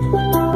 了。